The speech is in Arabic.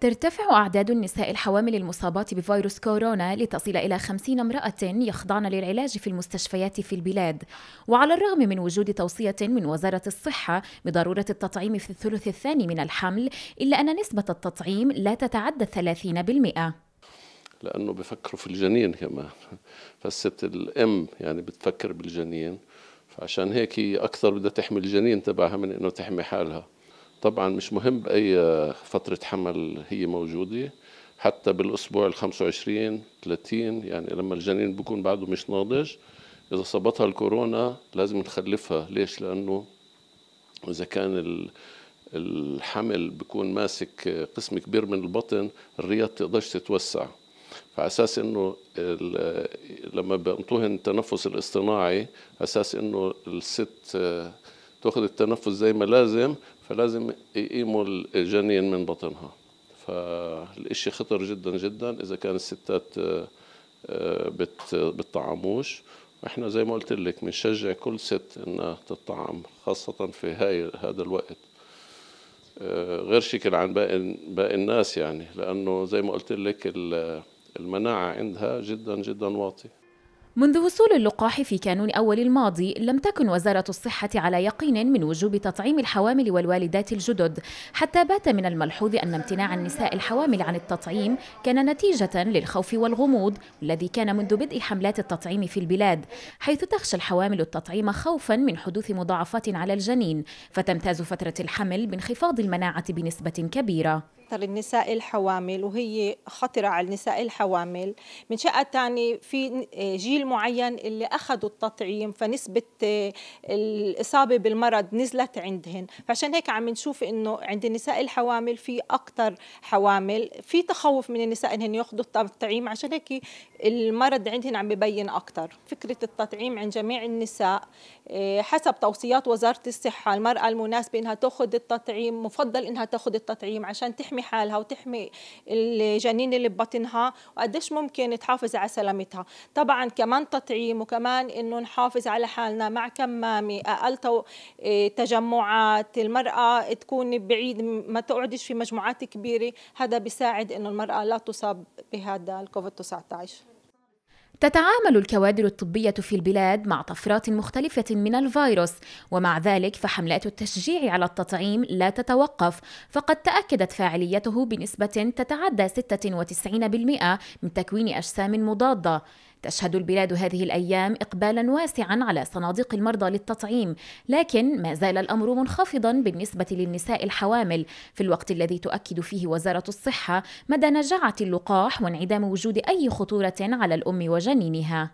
ترتفع أعداد النساء الحوامل المصابات بفيروس كورونا لتصل إلى 50 امرأة يخضعن للعلاج في المستشفيات في البلاد. وعلى الرغم من وجود توصية من وزارة الصحة بضرورة التطعيم في الثلث الثاني من الحمل إلا أن نسبة التطعيم لا تتعدى 30% لأنه بفكروا في الجنين كمان. فالست الأم يعني بتفكر بالجنين فعشان هيك هي أكثر بدها تحمي الجنين تبعها من إنه تحمي حالها. طبعا مش مهم بأي فترة حمل هي موجودة حتى بالأسبوع ال 25 30 يعني لما الجنين بيكون بعده مش ناضج إذا صابتها الكورونا لازم نخلفها ليش؟ لأنه إذا كان الحمل بيكون ماسك قسم كبير من البطن الرياض تقدرش تتوسع فأساس إنه لما بينطوهن التنفس الاصطناعي أساس إنه الست تاخذ التنفس زي ما لازم فلازم يقيموا الجنين من بطنها. فالإشي خطر جدا جدا إذا كان الستات آه، بتطعموش. إحنا زي ما قلت لك بنشجع كل ست إنها تطعم خاصة في هاي هذا الوقت. آه، غير شكل عن باقي باقي الناس يعني لأنه زي ما قلت لك المناعة عندها جدا جدا واطية. منذ وصول اللقاح في كانون أول الماضي لم تكن وزارة الصحة على يقين من وجوب تطعيم الحوامل والوالدات الجدد حتى بات من الملحوظ أن امتناع النساء الحوامل عن التطعيم كان نتيجة للخوف والغموض الذي كان منذ بدء حملات التطعيم في البلاد حيث تخشى الحوامل التطعيم خوفا من حدوث مضاعفات على الجنين فتمتاز فترة الحمل بانخفاض المناعة بنسبة كبيرة. أكثر النساء الحوامل وهي خطرة على النساء الحوامل. من شقة تاني في جيل معين اللي أخذوا التطعيم فنسبة الإصابة بالمرض نزلت عندهن. فعشان هيك عم نشوف إنه عند النساء الحوامل في أكثر حوامل. في تخوف من النساء إنهن يأخذوا التطعيم عشان هيك المرض عندهن عم ببين أكثر فكرة التطعيم عند جميع النساء آه، حسب توصيات وزارة الصحة المرأة المناسبة إنها تأخذ التطعيم مفضل إنها تأخذ التطعيم عشان تحمي حالها وتحمي الجنين اللي ببطنها وقديش ممكن تحافظ على سلامتها. طبعا كمان تطعيم وكمان إنه نحافظ على حالنا مع كمامة أقل آه، تجمعات. المرأة تكون بعيد ما تقعدش في مجموعات كبيرة. هذا بيساعد إنه المرأة لا تصاب بهذا الكوفيد 19 تتعامل الكوادر الطبية في البلاد مع طفرات مختلفة من الفيروس ومع ذلك فحملات التشجيع على التطعيم لا تتوقف. فقد تأكدت فاعليته بنسبة تتعدى 96% من تكوين أجسام مضادة. تشهد البلاد هذه الأيام اقبالا واسعا على صناديق المرضى للتطعيم لكن ما زال الأمر منخفضا بالنسبة للنساء الحوامل. في الوقت الذي تؤكد فيه وزارة الصحة مدى نجاعة اللقاح وانعدام وجود أي خطورة على الأم وجنينها.